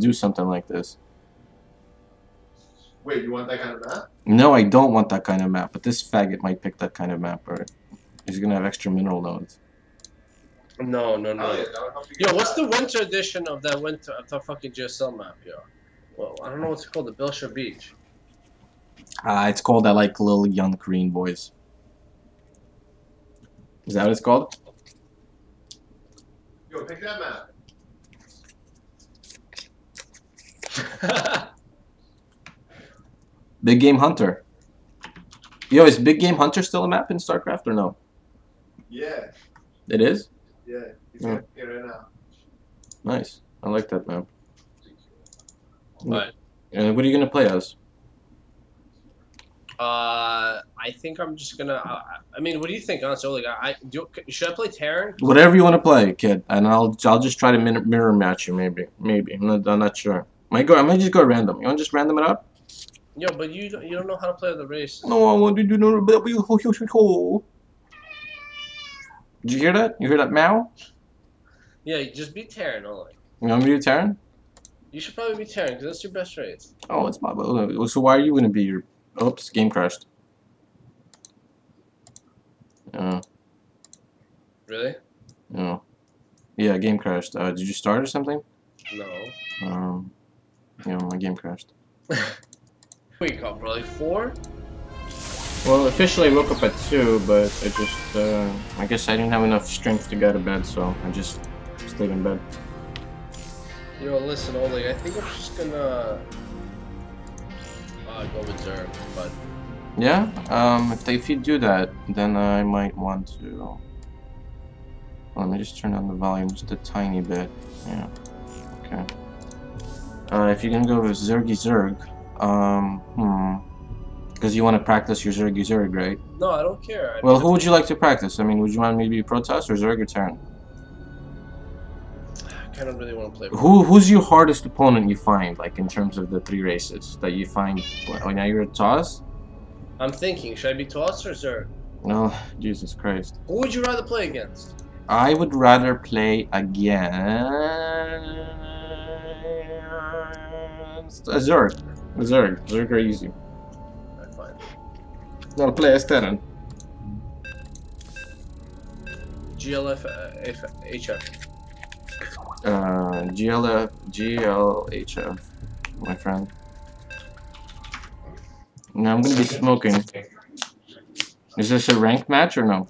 do something like this. Wait, you want that kind of map? No, I don't want that kind of map, but this faggot might pick that kind of map, or he's gonna have extra mineral nodes. No, no, Oh, no. yeah, that would help you Yo, what's that. the winter edition of that winter of the fucking GSL map, yo? Well, I don't know what's it called, the Belshir Beach. Uh, it's called I like little young Korean boys. Is that what it's called? Yo, pick that map. Big Game Hunter. Yo, is Big Game Hunter still a map in StarCraft or no? Yeah, It is? yeah. He's Yeah. got it right now. Nice. I like that map. But And what are you gonna play as? uh, I think I'm just gonna. Uh, I mean, what do you think, honestly? Like, I, I do. Should I play Terran? Whatever you want to play, kid, and I'll I'll just try to mirror match you, maybe, maybe. I'm not, I'm not sure. Might go. I might just go random. You want to just random it up? Yo, but you don't, you don't know how to play the race. No, I want to do no. Did you hear that? You hear that meow? Yeah, just be Terran only. You want me to do Terran? You should probably be Terran because that's your best race. Oh, it's my. So why are you gonna be your? Oops, game crashed. Uh, Really? no. Yeah, game crashed. Uh, did you start or something? No. Um, you know, my game crashed. Wake up, bro. Like four? Well, officially I woke up at 2, but I just, uh, I guess I didn't have enough strength to go to bed, so I just stayed in bed. Yo, listen, Oleg. I think I'm just gonna uh, go with Zerg, but Yeah, um, if, they, if you do that, then I might want to... Well, let me just turn down the volume just a tiny bit. Yeah, okay. Uh, if you're gonna go with Zergy Zerg, um, hmm... Because you want to practice your Zergy Zerg, right? no, I don't care. I Well, who would you like to practice? I mean, would you want me to be Protoss or Zerg or Terran? I kind of really want to play. Who who's your hardest opponent you find, like in terms of the three races that you find? Oh, now you're a Toss? I'm thinking, should I be Toss or Zerg? No, Jesus Christ. Who would you rather play against? I would rather play against a Zerg. A Zerg. Zerg are easy. Alright, fine. I'll play as Terran. GLF, uh, F, HF. Uh, GLF, GLHF, my friend. Now I'm gonna be smoking. Is this a ranked match or no?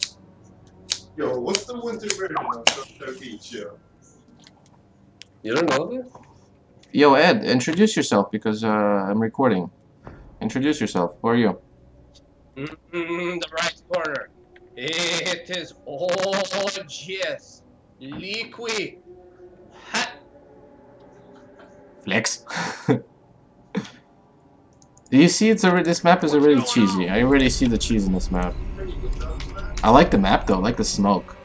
Yo, what's the winter version of Southern Beach, yo? You don't know that? Yo, Ed, introduce yourself because uh, I'm recording. Introduce yourself. Who are you? Mm, the right corner. It is OGS. Liqui. Ha. Flex. Do you see it's already this map is already cheesy. I already see the cheese in this map. I like the map though, I like the smoke.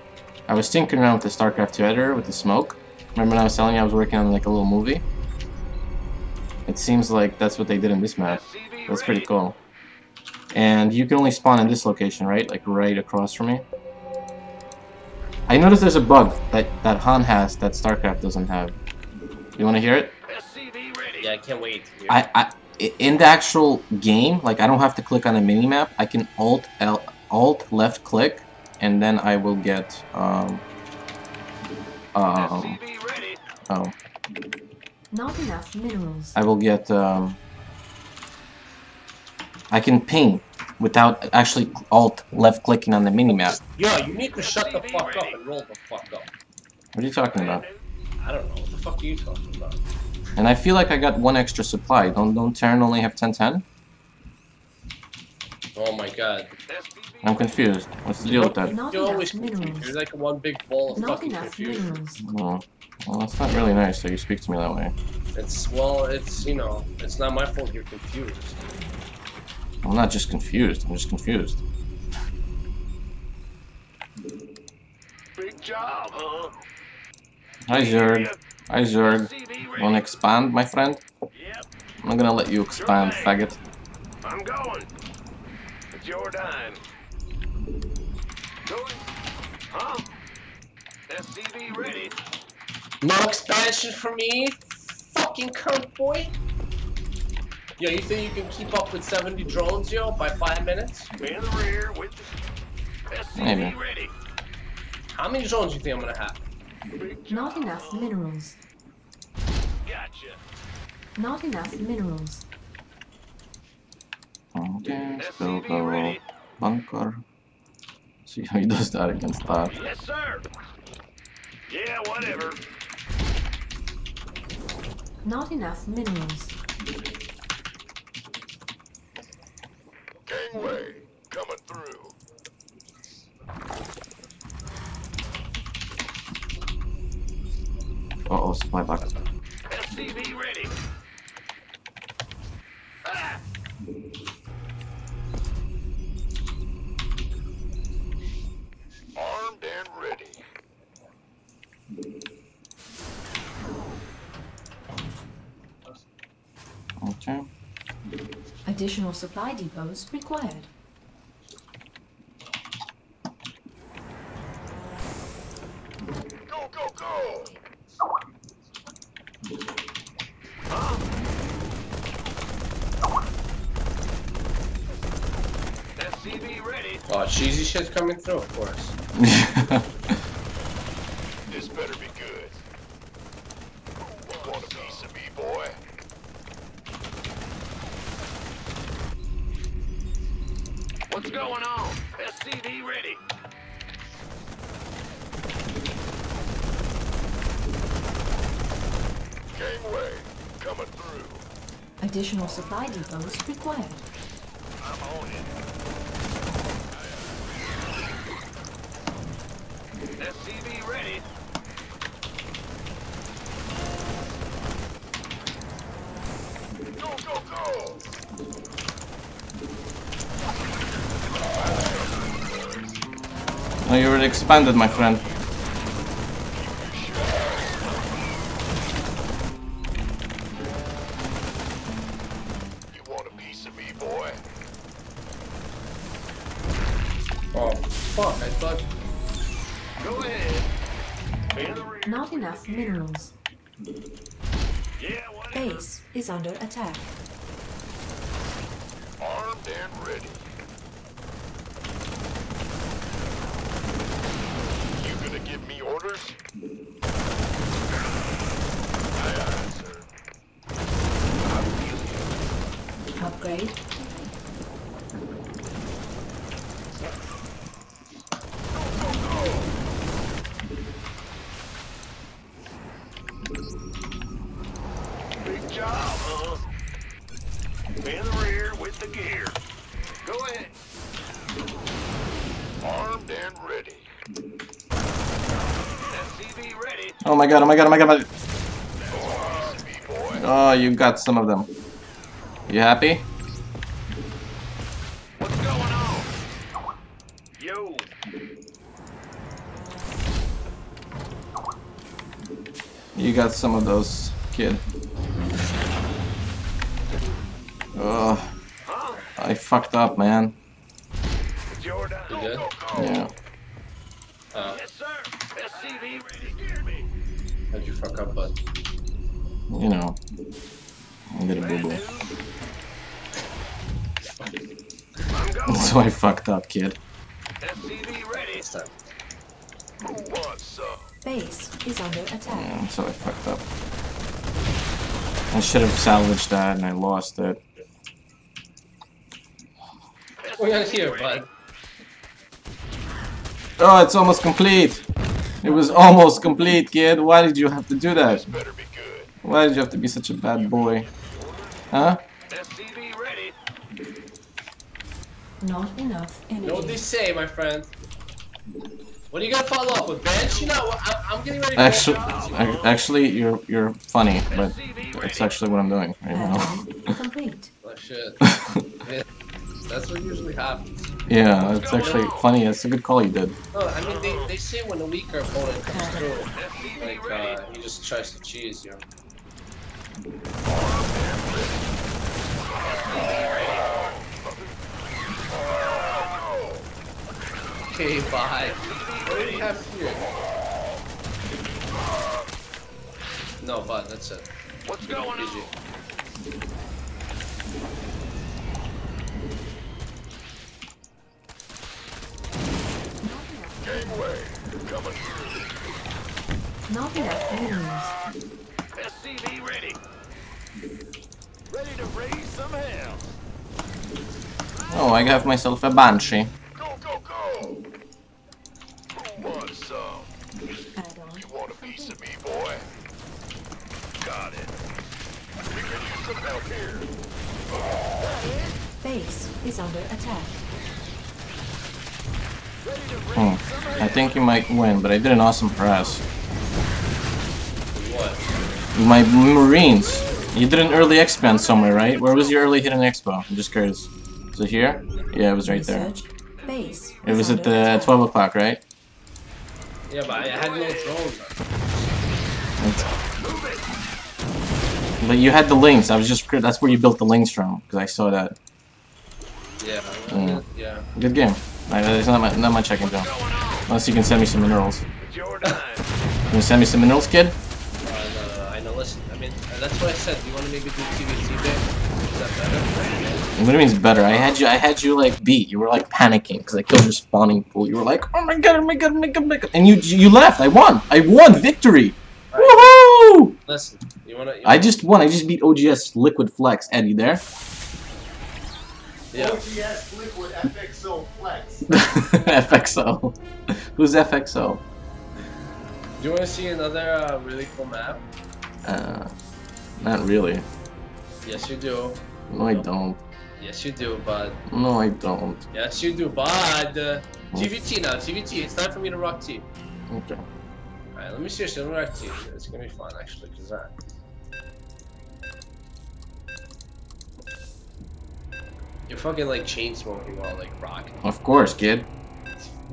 I was tinkering around with the StarCraft 2 editor with the smoke. Remember when I was telling you I was working on like a little movie? It seems like that's what they did in this map. That's pretty cool. And you can only spawn in this location, right? Like right across from me. I noticed there's a bug that, that Han has that StarCraft doesn't have. You wanna hear it? Yeah, I can't wait. to hear. I, I i- in the actual game, like I don't have to click on a mini map. I can alt L alt left click, and then I will get um um oh Not enough minerals. I will get um I can ping without actually alt left clicking on the mini map. Yo, you need to shut the fuck up and roll the fuck up. What are you talking about? I don't know. What the fuck are you talking about? And I feel like I got one extra supply. Don't don't Terran only have 1010? Oh my god. I'm confused. What's the deal with that? Not You're always enough confused. minerals. You're like one big ball of Not fucking enough confusion. minerals. Oh, well, that's not really nice that you speak to me that way. It's well, it's you know, it's not my fault you're confused. I'm not just confused. I'm just confused. Big job, huh? Hi Zerg. Hi Zerg. Wanna expand, my friend? Yep, I'm not gonna let you expand, faggot. I'm going. It's your dime. Going. Huh? SCV ready. No expansion for me. Fucking cunt boy? Yo, you think you can keep up with 70 drones, yo, by five minutes? In the rear with the SCV Maybe. ready. How many drones do you think I'm gonna have? Not enough minerals. Gotcha. Not enough minerals. Okay, still SCV the bunker. See how he does that against that. Yes, sir. Yeah, whatever. Not enough minerals. Gangway coming through. Uh oh, supply box. SCV ready. Ah! Armed and ready. Okay. Additional supply depots required. Go, go, go! Huh? SCV ready. Oh, cheesy shit's coming through, of course. This better be good. Want a piece of me, boy? What's going on? SCV ready. Gangway coming through. Additional supply depots required. I'm on it. SCV ready. Go, go, go! Oh, you already expanded, my friend. You want a piece of me, boy? Oh, fuck, I thought... Go ahead. In the rear. Not enough minerals. Yeah. Base is under attack. Armed and ready. You gonna give me orders? Aye, aye. Upgrade. Oh my god, oh my god, oh my god. oh my- Oh, you got some of them. You happy? What's going on? Yo. You got some of those, kid. Ugh, Huh? I fucked up, man. It's your time. You Go, good? go, go. Yeah. Uh, Yes, sir. SCV ready. Hear me. how'd you fuck up, bud? You know. I did a boo Bad boo. news. I'm. So I fucked up, kid. SCV ready. This time. Who wants some? Base is under attack. Yeah, so I fucked up. I should have salvaged that and I lost it. We got here, bud. Oh, it's almost complete! It was almost complete, kid. Why did you have to do that? Better be good. Why did you have to be such a bad boy? Huh? Not enough You know what they energy. say, my friend? What are you gonna follow up with, bench? You know, I'm, I'm getting ready. Actually, For actually, you're you're funny, but it's actually what I'm doing right now. Add-on complete. oh shit. Yeah, That's what usually happens. Yeah, it's actually funny. It's a good call you did. No, I mean they, they say when a weaker opponent comes through, like uh, he just tries to cheese you. Know. Okay, bye. What do we have here? No, bud, that's it. What's going Easy. On? Gangway, coming through. Not enough minerals. SCV ready. Ready to raise some hell. Oh, I got myself a banshee. Go, go, go! Who wants some? Add-on. You want a piece of me, boy? Got it. We can use some help here. Base is under attack. Ready to raise Hmm. I think you might win, but I did an awesome press. What? My Marines. You did an early expan somewhere, right? Where was your early hidden expo? I'm just curious. Is it here? Yeah, it was right there. Research. Base. It is was at the 12 o'clock, right? Yeah, but I had no drones. But you had the lings. I was just that's where you built the lings from because I saw that. Yeah. Mm. Yeah. Good game. Like, there's not much, not much I can do. Unless you can send me some minerals. It's your time. Can you send me some minerals, kid? Uh, no, no, I know. Listen, I mean, uh, that's what I said. Do you want to maybe do TVT bit? Is that better? What do you mean it's better? I had you. I had you like beat. You were like panicking because I killed your spawning pool. You were like, oh my god, oh my god, oh my god, oh my god, and you you left. I won. I won. Victory. Woohoo! Listen, you wanna? You I just won. I just beat OGS Liquid Flex. Eddie there. yeah. OGS Liquid FXO Flex. FXO. Who's FXO? Do you want to see another uh, really cool map? Uh, not really. Yes, you do. No, I don't. Yes, you do, bud. No, I don't. Yes, you do, bud. Uh, TVT now. TVT. It's time for me to rock T. Okay. Alright, let me let me rock T. It's gonna be fun, actually, because I. You're fucking like chain smoking while like rocking. Of course, kid.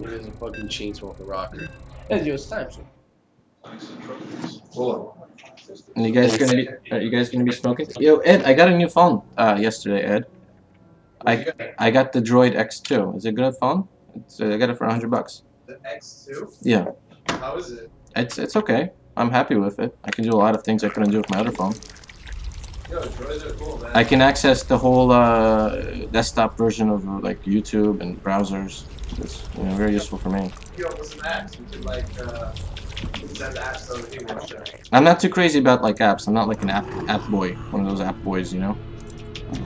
It is a fucking chain smoking rocker. Hey, yo, it's time, so. Hold on. And you guys gonna be? Are you guys gonna be smoking? Yo, Ed, I got a new phone. Uh, yesterday, Ed. I I got the Droid X2. Is it a good phone? It's, uh, I got it for hundred bucks. The X2? Yeah, How is it? it's it's okay. I'm happy with it. I can do a lot of things I couldn't do with my other phone. Yo, droids are cool, man. I can access the whole uh, desktop version of uh, like YouTube and browsers. It's you know, very useful for me. Yo, with some apps, you can like, uh, send apps to other people and shit. I'm not too crazy about like apps. I'm not like an app app boy, one of those app boys, you know.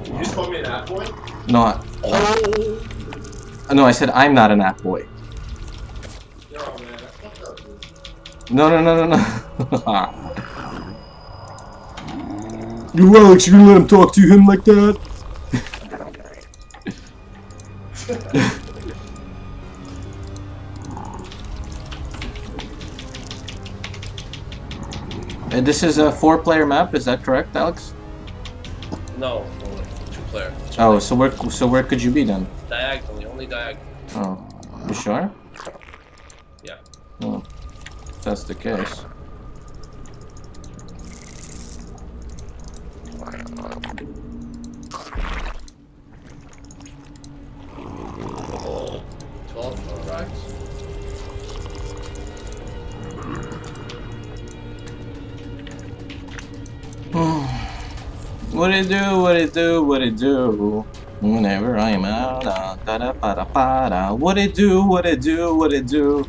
You just called me an app boy? No, I, no, I said I'm not an app boy. Yo, man, up. No, no, no, no, no. you Alex, you gonna let him talk to him like that? And this is a four-player map. Is that correct, Alex? No, only two oh, player. Oh, so where so where could you be then? Diagonally, only diagonally. Oh, you sure? Yeah. Oh, if that's the case. What it do, what it do, what it do? Whenever I'm out, uh, da da ba da ba da. What it do, what it do, what it do?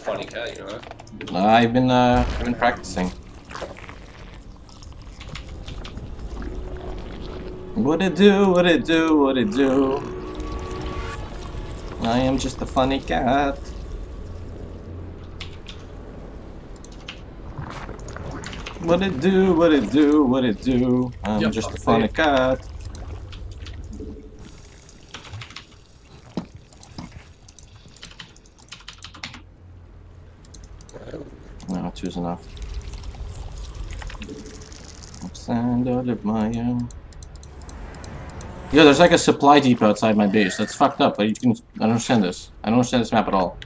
Funny cat, you know. huh? I've been, uh, I've been practicing. What it do, what it do, what it do? I am just a funny cat. What it do, what it do, what it do? I'm Yep, just a funny cat. No, two's enough. Sand out of my um. Yeah, there's like a supply depot outside my base. That's fucked up. But you can. I don't understand this. I don't understand this map at all.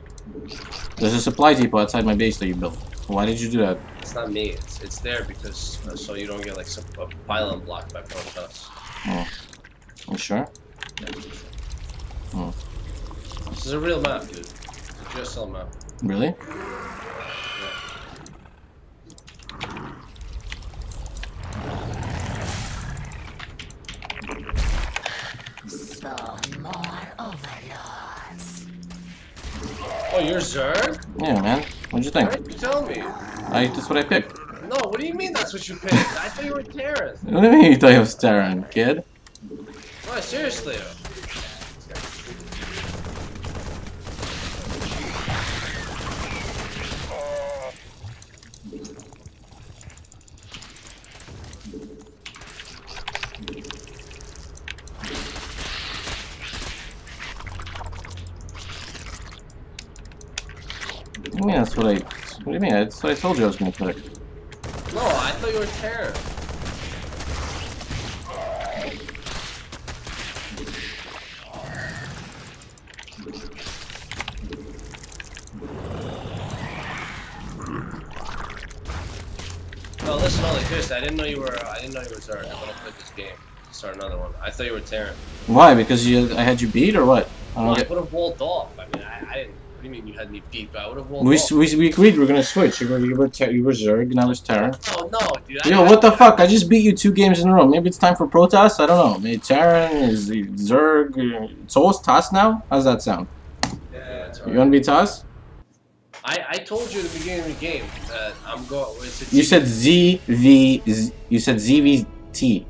There's a supply depot outside my base that you built. Why did you do that? It's not me. It's it's there because uh, so you don't get like some a pylon blocked by protoss. You sure? This is a real map, dude. It's a GSL map. Really? Oh, you're Zerg? Yeah, man. What'd you think? Why didn't you tell me? I, that's what I picked. No, what do you mean that's what you picked? I thought you were Terran. What do you mean you thought I was Terran, kid? No, seriously. You mean that's what I... What do you mean? That's what I told you I was gonna pick. No, I thought you were Terran. No, listen, Ollie, seriously, I didn't know you were. I didn't know you were Zerg. I'm gonna quit this game. Start another one. I thought you were Terran. Why? Because you, I had you beat or what? I don't I would have walled off. I mean, I, I didn't. What do you mean you had me beat? I would have walled We, we, we agreed we're gonna switch. You were, you were, Ter- you were Zerg, and I was Terran. Oh no, dude. I- Yo, what the fuck? I just beat you two games in a row. Maybe it's time for Protoss? I don't know. Maybe Terran is Zerg. uh, It's always Toss now? How's that sound? Yeah, it's You wanna be Toss? I, I told you at the beginning of the game that I'm going. You said Z V. Z, you said ZVT.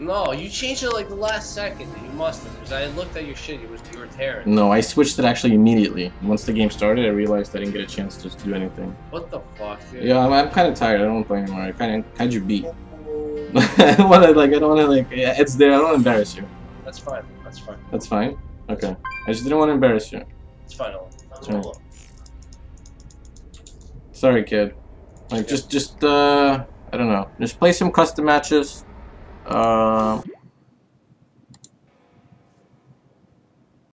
No. You changed it like the last second. You must have because I looked at your shit. It was you were Terran. No, I switched it actually immediately. Once the game started, I realized I didn't get a chance to do anything. What the fuck, dude? Yeah, I'm, I'm kind of tired. I don't want to play anymore. I kind of had you beat. I don't want to like. I don't want to like. Yeah, it's there. I don't want to embarrass you. That's fine. That's fine. That's fine. Okay. I just didn't want to embarrass you. It's fine. Sure. Sorry, kid. Like, just, just, uh, I don't know. Just play some custom matches. Um,